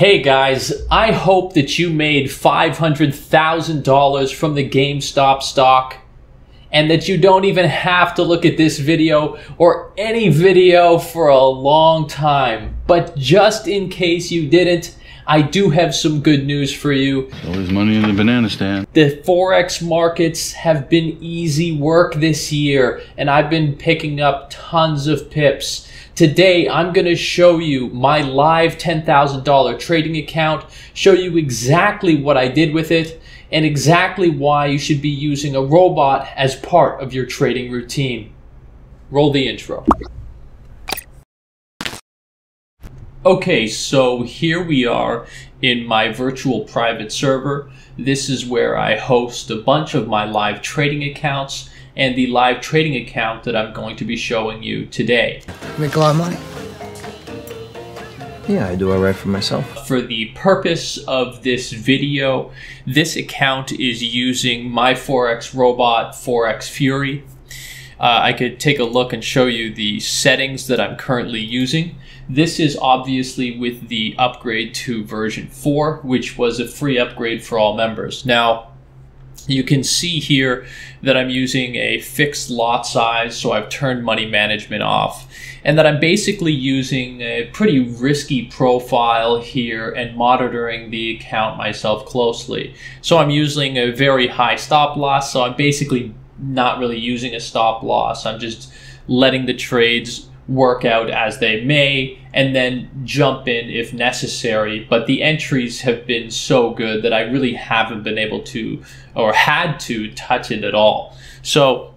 Hey guys, I hope that you made $500,000 from the GameStop stock and that you don't even have to look at this video or any video for a long time. But just in case you didn't, I do have some good news for you. Always money in the banana stand. The Forex markets have been easy work this year, and I've been picking up tons of pips. Today, I'm going to show you my live $10,000 trading account, show you exactly what I did with it, and exactly why you should be using a robot as part of your trading routine. Roll the intro. Okay, so here we are in my virtual private server. This is where I host a bunch of my live trading accounts and the live trading account that I'm going to be showing you today. Make a lot of money. Yeah, I do alright for myself. For the purpose of this video, this account is using my Forex robot, Forex Fury. Uh, I could take a look and show you the settings that I'm currently using. This is obviously with the upgrade to version 4, which was a free upgrade for all members. Now, you can see here that I'm using a fixed lot size, so I've turned money management off, and that I'm basically using a pretty risky profile here and monitoring the account myself closely. So I'm using a very high stop loss, so I'm basically not really using a stop loss. I'm just letting the trades work out as they may and then jump in if necessary. But the entries have been so good that I really haven't been able to or had to touch it at all. So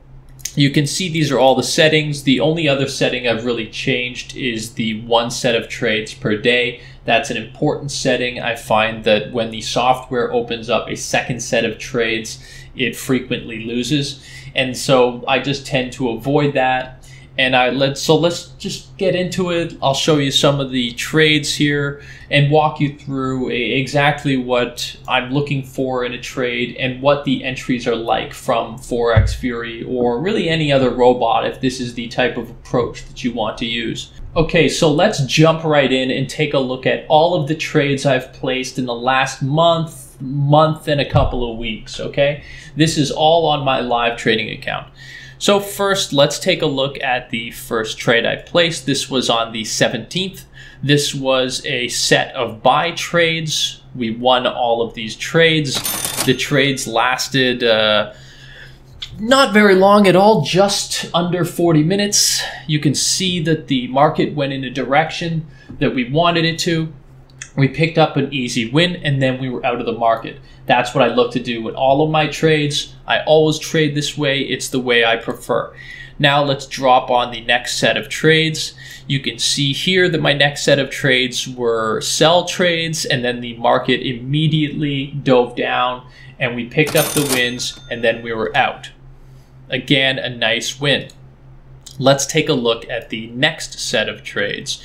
you can see these are all the settings. The only other setting I've really changed is the one set of trades per day. That's an important setting. I find that when the software opens up a second set of trades, it frequently loses. And so I just tend to avoid that and I let so let's just get into it. I'll show you some of the trades here and walk you through a, exactly what I'm looking for in a trade and what the entries are like from Forex Fury or really any other robot if this is the type of approach that you want to use. Okay, so let's jump right in and take a look at all of the trades I've placed in the last month, month and a couple of weeks, okay? This is all on my live trading account. So first, let's take a look at the first trade I placed. This was on the 17th. This was a set of buy trades. We won all of these trades. The trades lasted uh, not very long at all, just under 40 minutes. You can see that the market went in a direction that we wanted it to. We picked up an easy win and then we were out of the market. That's what I look to do in all of my trades. I always trade this way. It's the way I prefer. Now let's drop on the next set of trades. You can see here that my next set of trades were sell trades and then the market immediately dove down and we picked up the wins and then we were out. Again, a nice win. Let's take a look at the next set of trades.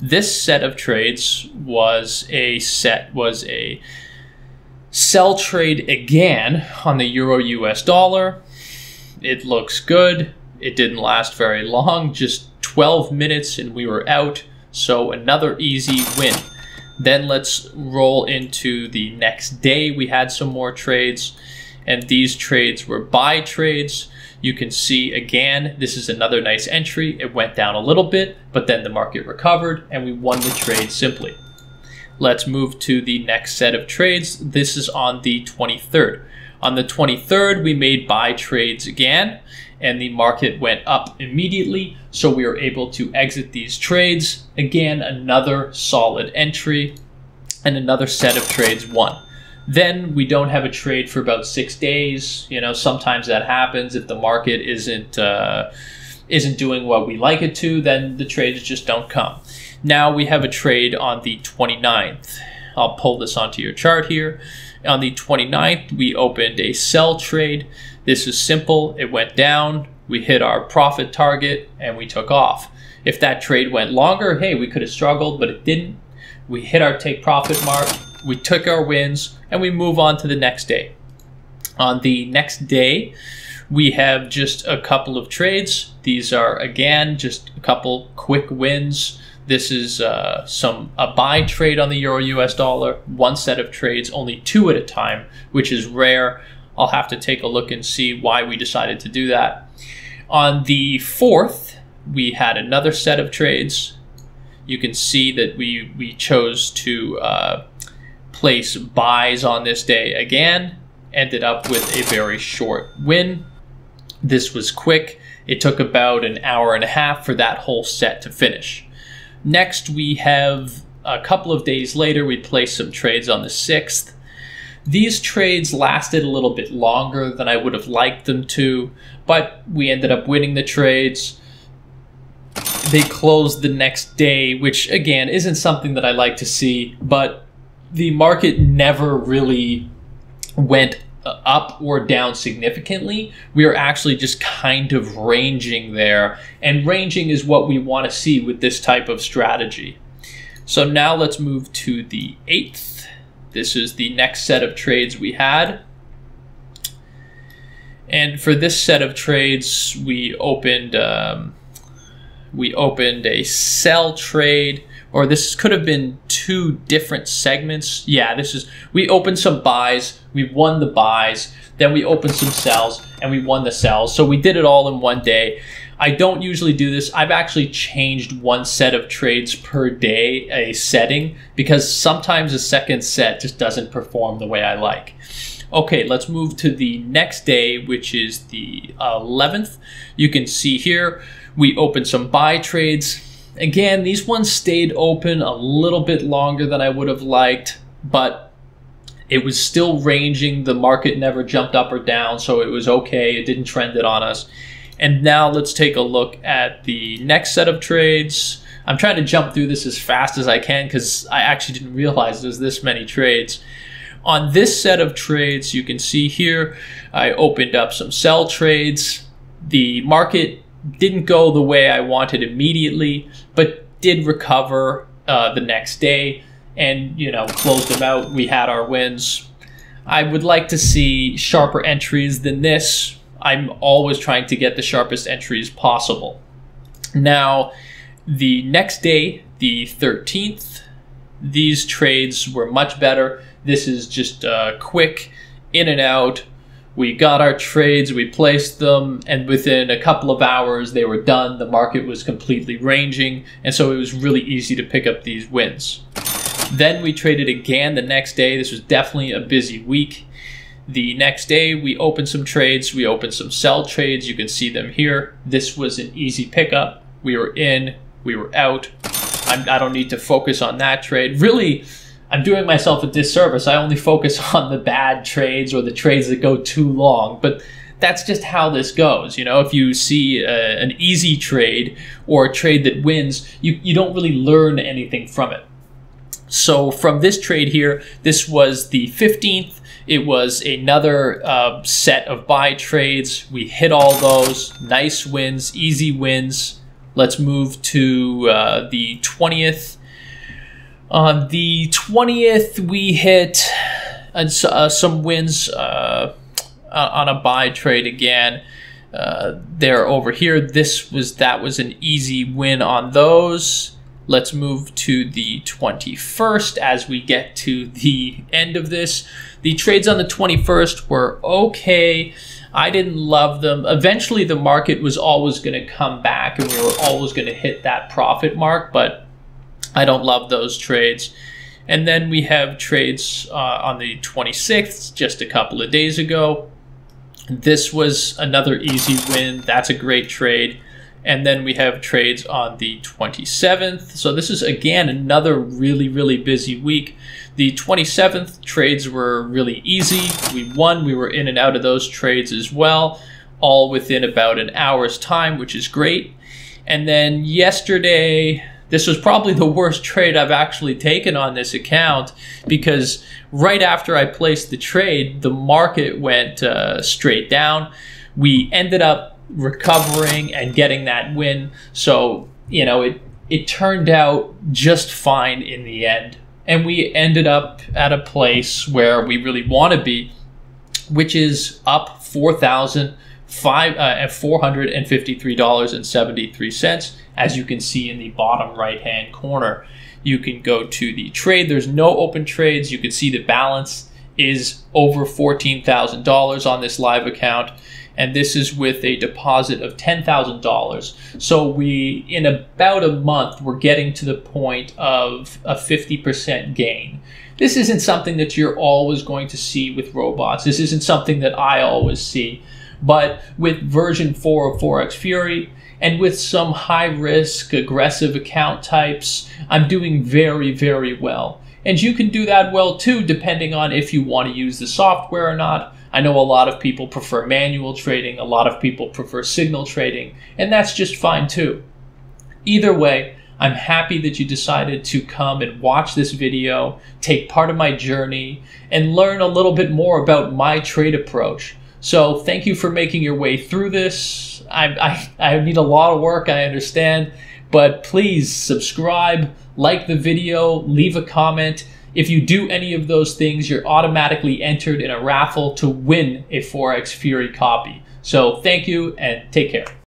This set of trades was a set was a sell trade again on the euro US dollar. It looks good. It didn't last very long, just 12 minutes and we were out. So another easy win. Then let's roll into the next day. We had some more trades and these trades were buy trades. You can see again, this is another nice entry. It went down a little bit, but then the market recovered and we won the trade simply. Let's move to the next set of trades. This is on the 23rd. On the 23rd, we made buy trades again and the market went up immediately. So we were able to exit these trades. Again, another solid entry and another set of trades won. Then we don't have a trade for about six days. You know, sometimes that happens if the market isn't uh, isn't doing what we like it to. Then the trades just don't come. Now we have a trade on the 29th. I'll pull this onto your chart here. On the 29th, we opened a sell trade. This is simple. It went down. We hit our profit target and we took off. If that trade went longer, hey, we could have struggled, but it didn't. We hit our take profit mark we took our wins, and we move on to the next day. On the next day, we have just a couple of trades. These are, again, just a couple quick wins. This is uh, some a buy trade on the euro US dollar, one set of trades, only two at a time, which is rare. I'll have to take a look and see why we decided to do that. On the 4th, we had another set of trades. You can see that we, we chose to uh, place buys on this day again, ended up with a very short win. This was quick. It took about an hour and a half for that whole set to finish. Next, we have a couple of days later, we placed some trades on the 6th. These trades lasted a little bit longer than I would have liked them to, but we ended up winning the trades. They closed the next day, which again isn't something that I like to see, but the market never really went up or down significantly. We are actually just kind of ranging there, and ranging is what we want to see with this type of strategy. So now let's move to the 8th. This is the next set of trades we had. And for this set of trades, we opened um, we opened a sell trade, or this could have been two different segments. Yeah, this is we opened some buys, we won the buys, then we opened some sells, and we won the sells. So we did it all in one day. I don't usually do this. I've actually changed one set of trades per day, a setting, because sometimes a second set just doesn't perform the way I like. Okay, let's move to the next day, which is the 11th. You can see here, we opened some buy trades. Again, these ones stayed open a little bit longer than I would have liked, but it was still ranging. The market never jumped up or down, so it was okay. It didn't trend it on us. And now let's take a look at the next set of trades. I'm trying to jump through this as fast as I can because I actually didn't realize there's this many trades. On this set of trades, you can see here, I opened up some sell trades. The market didn't go the way I wanted immediately, but did recover uh, the next day and, you know, closed them out. We had our wins. I would like to see sharper entries than this I'm always trying to get the sharpest entries possible. Now, the next day, the 13th, these trades were much better. This is just uh, quick in and out. We got our trades, we placed them, and within a couple of hours they were done. The market was completely ranging, and so it was really easy to pick up these wins. Then we traded again the next day. This was definitely a busy week. The next day, we opened some trades. We opened some sell trades. You can see them here. This was an easy pickup. We were in, we were out. I'm, I do not need to focus on that trade. Really, I'm doing myself a disservice. I only focus on the bad trades or the trades that go too long. But that's just how this goes. You know, if you see a, an easy trade or a trade that wins, you, you don't really learn anything from it. So from this trade here, this was the 15th it was another uh, set of buy trades. We hit all those. Nice wins, easy wins. Let's move to uh, the 20th. On the 20th, we hit uh, uh some wins uh, uh, on a buy trade again. they're over here. This was that was an easy win on those. Let's move to the 21st as we get to the end of this. The trades on the 21st were okay. I didn't love them. Eventually, the market was always going to come back and we were always going to hit that profit mark, but I don't love those trades. And then we have trades uh, on the 26th, just a couple of days ago. This was another easy win. That's a great trade. And then we have trades on the 27th. So this is again another really, really busy week. The 27th trades were really easy. We won. We were in and out of those trades as well, all within about an hour's time, which is great. And then yesterday, this was probably the worst trade I've actually taken on this account because right after I placed the trade, the market went uh, straight down. We ended up recovering and getting that win. So, you know, it, it turned out just fine in the end. And we ended up at a place where we really want to be, which is up 4,000 five uh, at four hundred and fifty three dollars and seventy three cents as you can see in the bottom right hand corner. You can go to the trade. There's no open trades. You can see the balance is over $14,000 on this live account. And this is with a deposit of $10,000. So we, in about a month, we're getting to the point of a 50% gain. This isn't something that you're always going to see with robots. This isn't something that I always see. But with version 4 of Forex Fury, and with some high risk, aggressive account types, I'm doing very, very well. And you can do that well too, depending on if you want to use the software or not. I know a lot of people prefer manual trading, a lot of people prefer signal trading, and that's just fine too. Either way, I'm happy that you decided to come and watch this video, take part of my journey, and learn a little bit more about my trade approach. So thank you for making your way through this. I, I, I need a lot of work, I understand, but please subscribe, like the video, leave a comment. If you do any of those things, you're automatically entered in a raffle to win a Forex Fury copy. So thank you and take care.